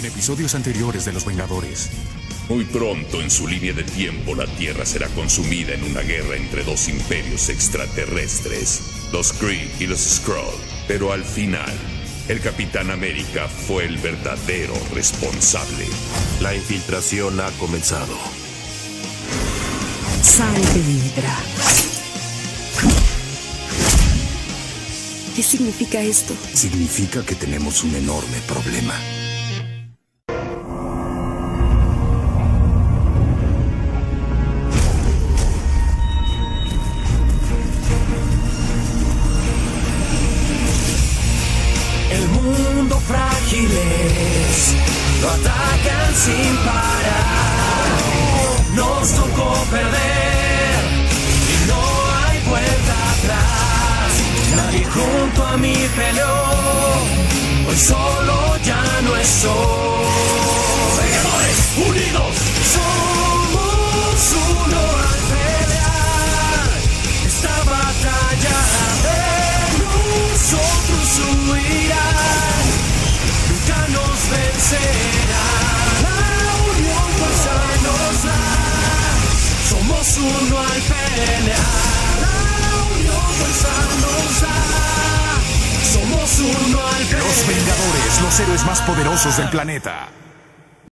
en episodios anteriores de Los Vengadores. Muy pronto en su línea de tiempo la Tierra será consumida en una guerra entre dos imperios extraterrestres, los Kree y los Skrull. Pero al final, el Capitán América fue el verdadero responsable. La infiltración ha comenzado. Sal de Hydra. ¿Qué significa esto? Significa que tenemos un enorme problema. Mundo frágil es, lo atacan sin parar. Nos tocó perder y no hay vuelta atrás. Nadie junto a mí peleó, hoy solo ya no estoy. ¡Vengadores, unidos! Somos Los Vengadores, los héroes más poderosos del planeta.